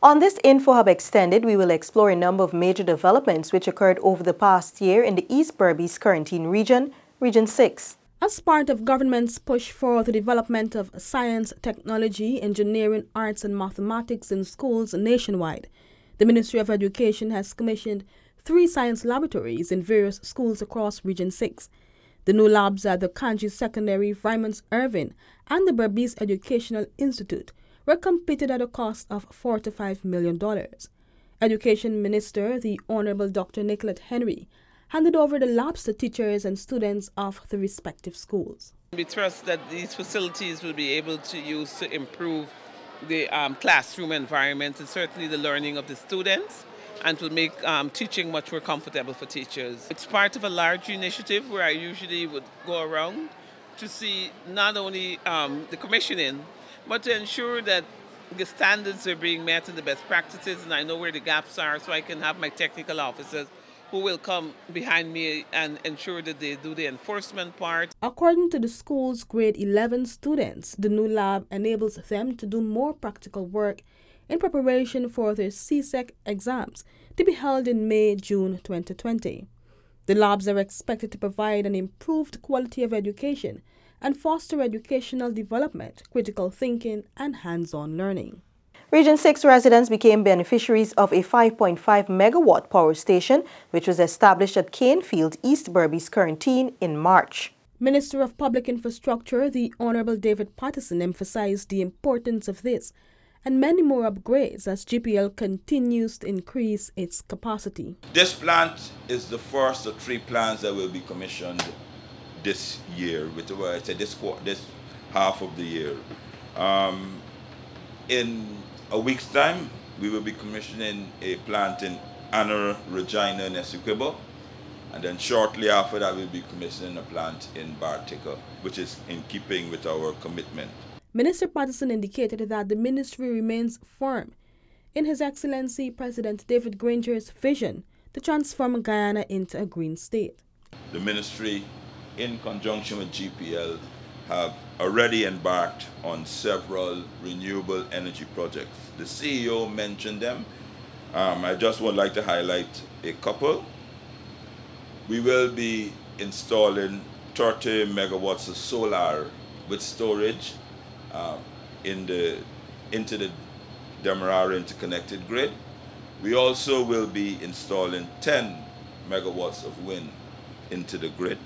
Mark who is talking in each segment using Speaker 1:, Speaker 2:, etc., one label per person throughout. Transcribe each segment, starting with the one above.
Speaker 1: On this InfoHub Extended, we will explore a number of major developments which occurred over the past year in the East Berbice Corentyne region, Region 6.
Speaker 2: As part of government's push for the development of science, technology, engineering, arts, and mathematics in schools nationwide, the Ministry of Education has commissioned three science laboratories in various schools across Region 6. The new labs are the Canje Secondary, Vryman's Erven, and the Berbice Educational Institute were completed at a cost of $45 million. Education Minister, the Honorable Dr. Nicolette Henry, handed over the labs to teachers and students of the respective schools.
Speaker 3: We trust that these facilities will be able to use to improve the um, classroom environment and certainly the learning of the students and will make um, teaching much more comfortable for teachers. It's part of a large initiative where I usually would go around to see not only um, the commissioning but to ensure that the standards are being met and the best practices, and I know where the gaps are, so I can have my technical officers who will come behind me and ensure that they do the enforcement part.
Speaker 2: According to the school's grade 11 students, the new lab enables them to do more practical work in preparation for their CSEC exams to be held in May June 2020. The labs are expected to provide an improved quality of education and foster educational development, critical thinking, and hands on learning.
Speaker 1: Region 6 residents became beneficiaries of a 5.5 megawatt power station, which was established at Canefield, East Berbice Corentyne in March.
Speaker 2: Minister of Public Infrastructure, the Honorable David Patterson, emphasized the importance of this and many more upgrades as GPL continues to increase its capacity.
Speaker 4: This plant is the first of three plants that will be commissioned this year, with what I said this this half of the year. Um, in a week's time, we will be commissioning a plant in Anna, Regina, and Essequibo. And then shortly after that, we'll be commissioning a plant in Bartica, which is in keeping with our commitment.
Speaker 2: Minister Patterson indicated that the ministry remains firm in His Excellency President David Granger's vision to transform Guyana into a green state.
Speaker 4: The ministry in conjunction with GPL, have already embarked on several renewable energy projects. The CEO mentioned them. Um, I just would like to highlight a couple. We will be installing 30 megawatts of solar with storage uh, in the, into the Demerara interconnected grid. We also will be installing 10 megawatts of wind into the grid.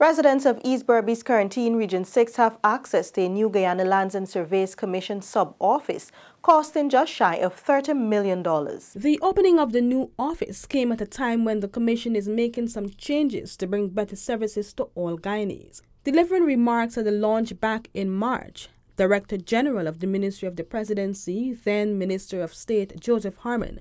Speaker 1: Residents of East Berbice Corentyne Region 6 have access to a new Guyana Lands and Surveys Commission sub-office costing just shy of $30 million.
Speaker 2: The opening of the new office came at a time when the Commission is making some changes to bring better services to all Guyanese. Delivering remarks at the launch back in March, Director General of the Ministry of the Presidency, then Minister of State Joseph Harmon,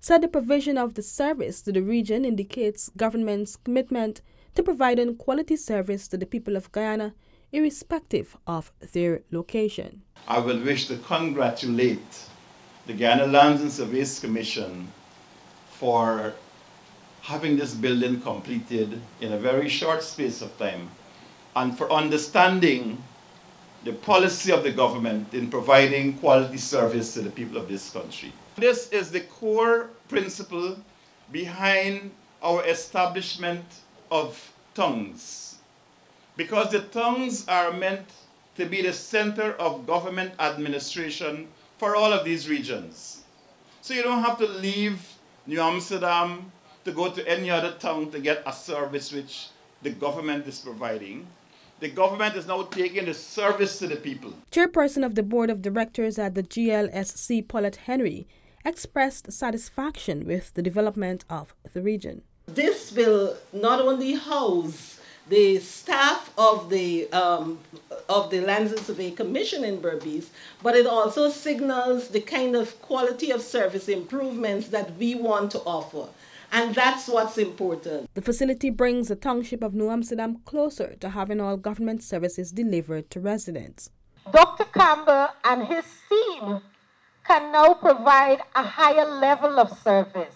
Speaker 2: said the provision of the service to the region indicates government's commitment to providing quality service to the people of Guyana, irrespective of their location.
Speaker 5: I will wish to congratulate the Guyana Lands and Surveys Commission for having this building completed in a very short space of time and for understanding the policy of the government in providing quality service to the people of this country. This is the core principle behind our establishment of tongues. Because the tongues are meant to be the center of government administration for all of these regions. So you don't have to leave New Amsterdam to go to any other town to get a service which the government is providing. The government is now taking the service to the people.
Speaker 2: Chairperson of the board of directors at the GLSC, Paulette Henry, expressed satisfaction with the development of the region.
Speaker 6: This will not only house the staff of the um, of the Lands and Survey Commission in Berbice, but it also signals the kind of quality of service improvements that we want to offer. And that's what's important.
Speaker 2: The facility brings the township of New Amsterdam closer to having all government services delivered to residents.
Speaker 7: Dr. Campbell and his team can now provide a higher level of service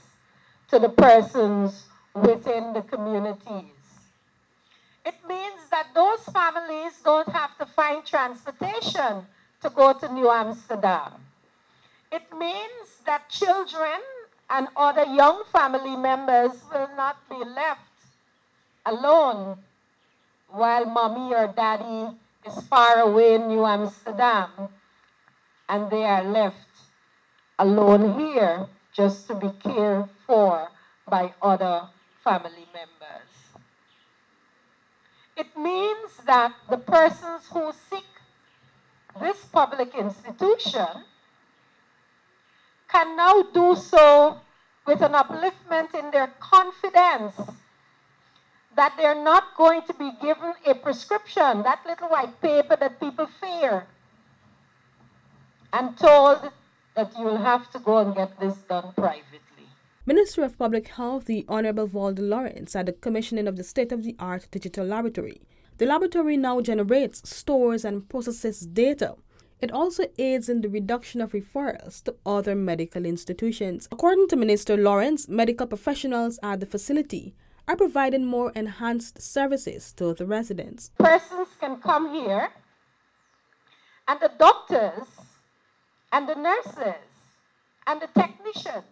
Speaker 7: to the persons within the communities. It means that those families don't have to find transportation to go to New Amsterdam. It means that children and other young family members will not be left alone while mommy or daddy is far away in New Amsterdam and they are left alone here just to be cared for by other family members. It means that the persons who seek this public institution can now do so with an upliftment in their confidence that they're not going to be given a prescription, that little white paper that people fear, and told that you'll have to go and get this done privately.
Speaker 2: Minister of Public Health, the Honorable Valda Lawrence, at the commissioning of the state-of-the-art digital laboratory. The laboratory now generates, stores, and processes data. It also aids in the reduction of referrals to other medical institutions. According to Minister Lawrence, medical professionals at the facility are providing more enhanced services to the residents.
Speaker 7: Persons can come here, and the doctors, and the nurses, and the technicians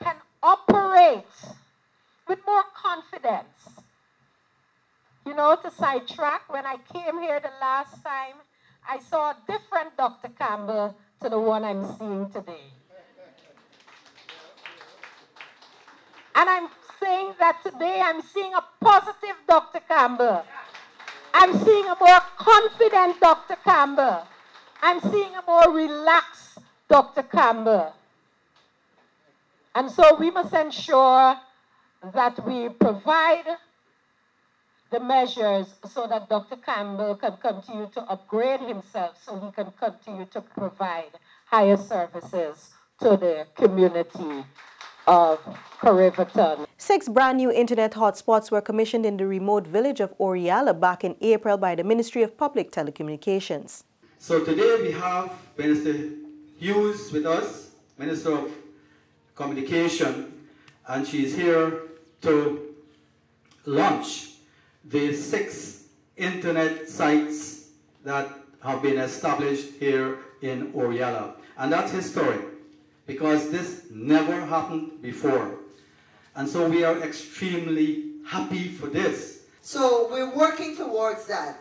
Speaker 7: can operate with more confidence. You know, to sidetrack, when I came here the last time, I saw a different Dr. Campbell to the one I'm seeing today. And I'm saying that today I'm seeing a positive Dr. Campbell. I'm seeing a more confident Dr. Campbell. I'm seeing a more relaxed Dr. Campbell. And so we must ensure that we provide the measures so that Dr. Campbell can continue to upgrade himself so he can continue to provide higher services to the community of Corriverton.
Speaker 1: Six brand new internet hotspots were commissioned in the remote village of Orealla back in April by the Ministry of Public Telecommunications.
Speaker 8: So today we have Minister Hughes with us, Minister of Communication, and she's here to launch the six internet sites that have been established here in Orealla. And that's historic because this never happened before. And so we are extremely happy for this.
Speaker 9: So we're working towards that.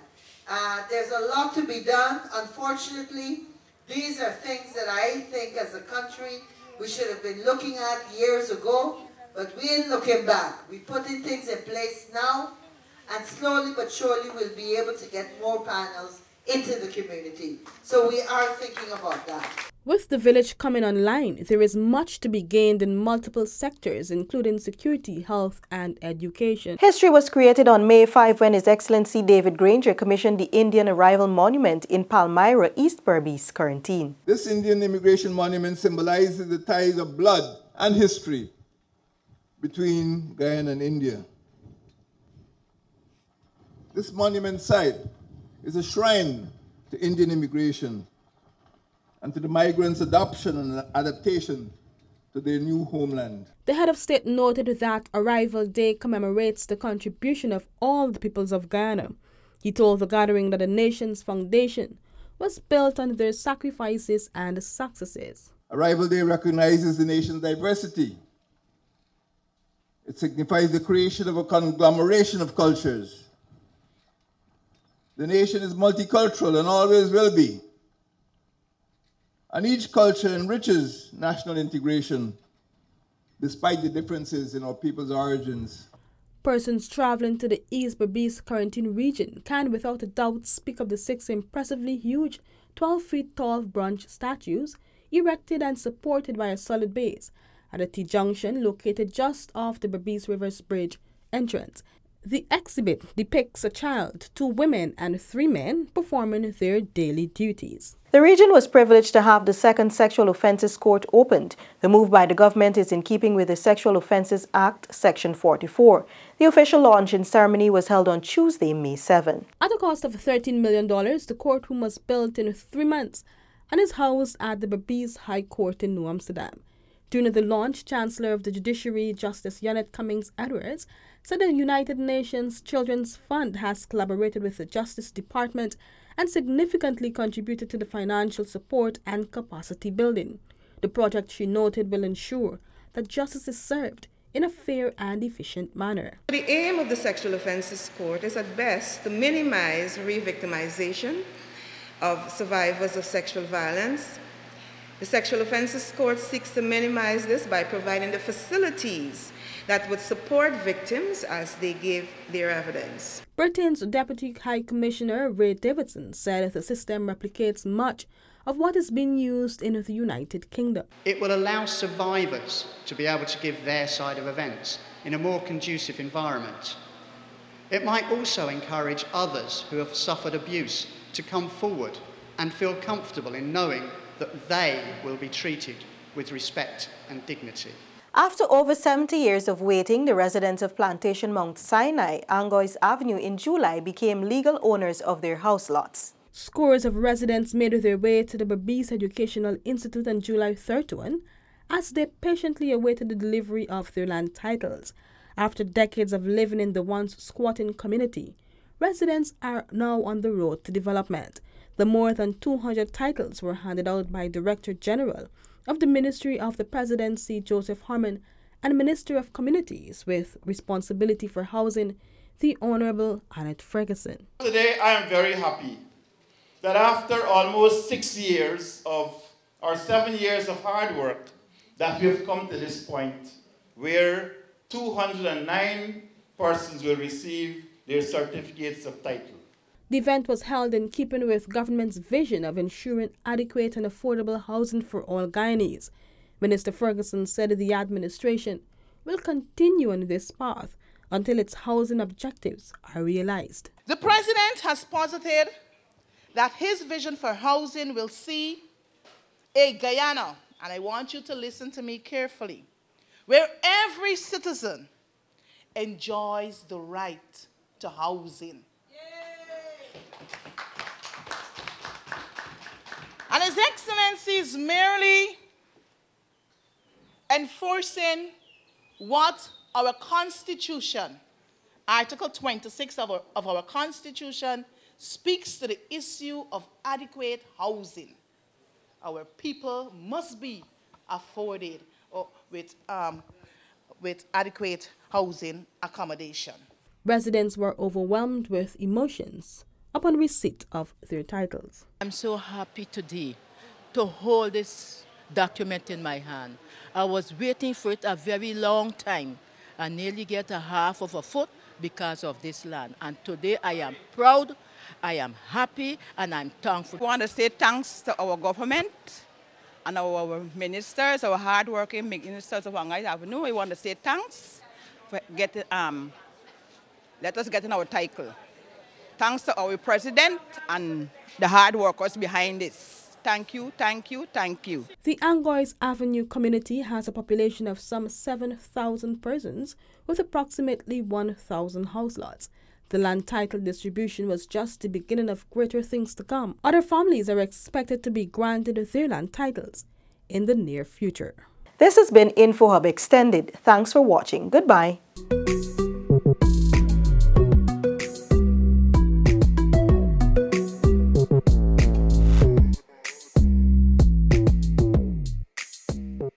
Speaker 9: Uh, there's a lot to be done. Unfortunately, these are things that I think as a country we should have been looking at years ago, but we ain't looking back. We're putting things in place now, and slowly but surely we'll be able to get more panels into the community. So we are thinking about that.
Speaker 2: With the village coming online, there is much to be gained in multiple sectors, including security, health, and education.
Speaker 1: History was created on May 5 when His Excellency David Granger commissioned the Indian Arrival Monument in Palmyra, East Berbice, Corentyne.
Speaker 10: This Indian immigration monument symbolizes the ties of blood and history between Guyana and India. This monument site is a shrine to Indian immigration and to the migrants' adoption and adaptation to their new homeland.
Speaker 2: The head of state noted that Arrival Day commemorates the contribution of all the peoples of Guyana. He told the gathering that the nation's foundation was built on their sacrifices and successes.
Speaker 10: Arrival Day recognizes the nation's diversity. It signifies the creation of a conglomeration of cultures. The nation is multicultural and always will be and each culture enriches national integration despite the differences in our people's origins.
Speaker 2: Persons traveling to the East Berbice Corentyne region can without a doubt speak of the six impressively huge 12 feet tall bronze statues erected and supported by a solid base at a T-junction located just off the Berbice Rivers Bridge entrance the exhibit depicts a child, two women, and three men performing their daily duties.
Speaker 1: The region was privileged to have the second sexual offences court opened. The move by the government is in keeping with the Sexual Offences Act, Section 44. The official launching ceremony was held on Tuesday, May 7.
Speaker 2: At a cost of $13 million, the courtroom was built in three months and is housed at the Berbice High Court in New Amsterdam. During the launch, Chancellor of the Judiciary Justice Yonette Cummings Edwards said the United Nations Children's Fund has collaborated with the Justice Department and significantly contributed to the financial support and capacity building. The project, she noted, will ensure that justice is served in a fair and efficient manner.
Speaker 11: The aim of the Sexual Offences Court is at best to minimize re-victimization of survivors of sexual violence. The Sexual Offences Court seeks to minimize this by providing the facilities that would support victims as they give their evidence.
Speaker 2: Britain's Deputy High Commissioner Ray Davidson said the system replicates much of what is being used in the United Kingdom.
Speaker 12: It will allow survivors to be able to give their side of events in a more conducive environment. It might also encourage others who have suffered abuse to come forward and feel comfortable in knowing that they will be treated with respect and dignity.
Speaker 1: After over 70 years of waiting, the residents of Plantation Mount Sinai, Angoy's Avenue in July became legal owners of their house lots.
Speaker 2: Scores of residents made their way to the Berbice Educational Institute on July 31 as they patiently awaited the delivery of their land titles. After decades of living in the once squatting community, residents are now on the road to development. The more than 200 titles were handed out by Director General of the Ministry of the Presidency, Joseph Harmon, and Minister of Communities with responsibility for housing, the Honorable Annette Ferguson.
Speaker 5: Today, I am very happy that after almost six years of, or seven years of hard work, that we have come to this point where 209 persons will receive their certificates of title.
Speaker 2: The event was held in keeping with government's vision of ensuring adequate and affordable housing for all Guyanese. Minister Ferguson said the administration will continue on this path until its housing objectives are realized.
Speaker 13: The president has posited that his vision for housing will see a Guyana, and I want you to listen to me carefully, where every citizen enjoys the right to housing. And Excellency is merely enforcing what our Constitution, Article 26 of our, of our Constitution, speaks to the issue of adequate housing. Our people must be afforded or with, um, with adequate housing accommodation.
Speaker 2: Residents were overwhelmed with emotions upon receipt of their titles.
Speaker 14: I'm so happy today to hold this document in my hand. I was waiting for it a very long time. I nearly get a half of a foot because of this land. And today I am proud I am happy and I'm thankful.
Speaker 13: We want to say thanks to our government and our ministers, our hardworking ministers of Angoy Avenue. We want to say thanks for getting, um, let us get in our title. Thanks to our president and the hard workers behind this. Thank you, thank you, thank you.
Speaker 2: The Angoy's Avenue community has a population of some 7,000 persons with approximately 1,000 house lots. The land title distribution was just the beginning of greater things to come. Other families are expected to be granted their land titles in the near future.
Speaker 1: This has been InfoHub Extended. Thanks for watching. Goodbye.